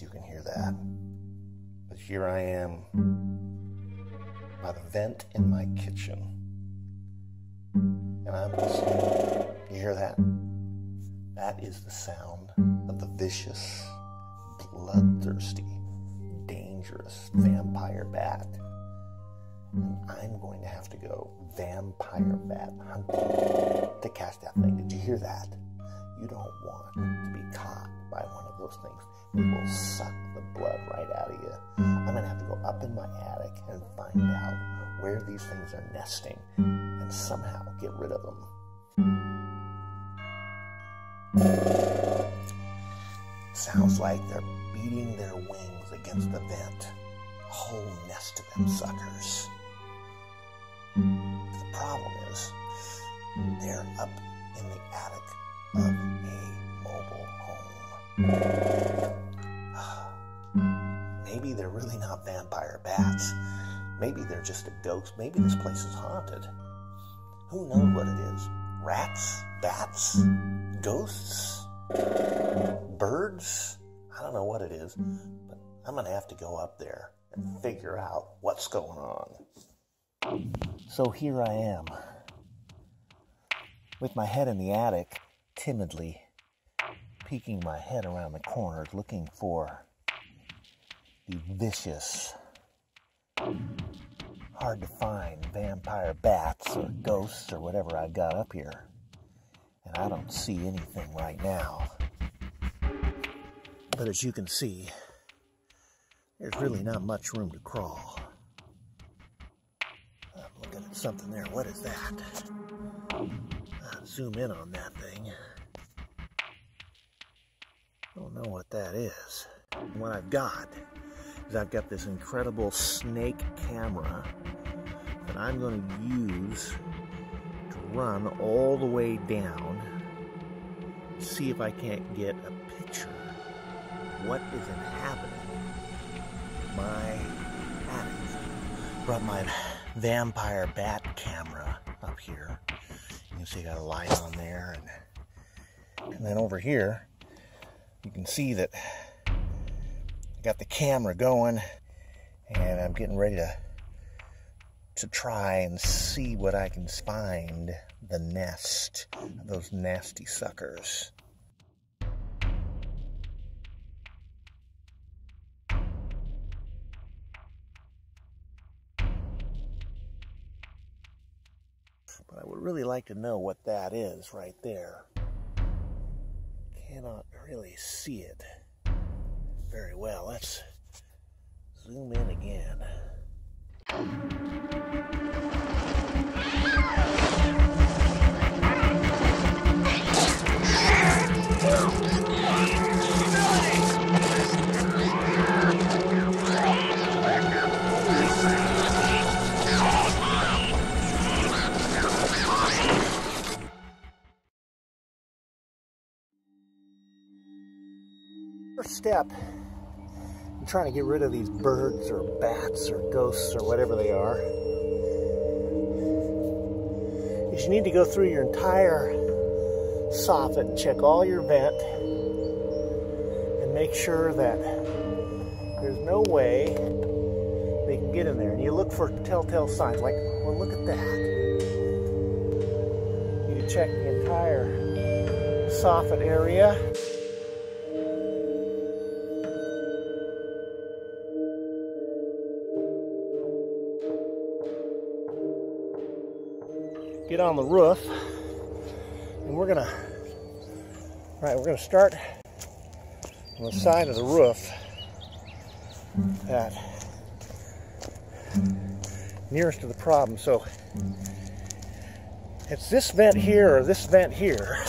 if you can hear that. But here I am by the vent in my kitchen. And I'm listening. You hear that? That is the sound of the vicious, bloodthirsty, dangerous vampire bat. And I'm going to have to go vampire bat hunting to catch that thing. Did you hear that? You don't want to be caught by one of those things. It will suck the blood right out of you. I'm going to have to go up in my attic and find out where these things are nesting and somehow get rid of them. Sounds like they're beating their wings against the vent. A whole nest of them suckers. The problem is, they're up in the attic of a mobile home. Maybe they're really not vampire bats. Maybe they're just a ghost. Maybe this place is haunted. Who knows what it is? Rats? Bats? Ghosts? Birds? I don't know what it is, but I'm going to have to go up there and figure out what's going on. So here I am, with my head in the attic, timidly peeking my head around the corner looking for the vicious, hard to find vampire bats or ghosts or whatever I've got up here. And I don't see anything right now. But as you can see, there's really not much room to crawl. I'm looking at something there. What is that? I'll zoom in on that Don't know what that is. What I've got is I've got this incredible snake camera that I'm going to use to run all the way down, see if I can't get a picture what is inhabiting my attic. Brought my vampire bat camera up here. You can see I got a light on there, and, and then over here, you can see that I got the camera going, and I'm getting ready to to try and see what I can find the nest of those nasty suckers. But I would really like to know what that is right there. Cannot really see it very well. Let's zoom in again. First step in trying to get rid of these birds or bats or ghosts or whatever they are is you need to go through your entire soffit and check all your vent and make sure that there's no way they can get in there. And you look for telltale signs like, well, look at that. You check the entire soffit area. get on the roof. And we're gonna all right we're gonna start on the side of the roof that nearest to the problem. So it's this vent here or this vent here.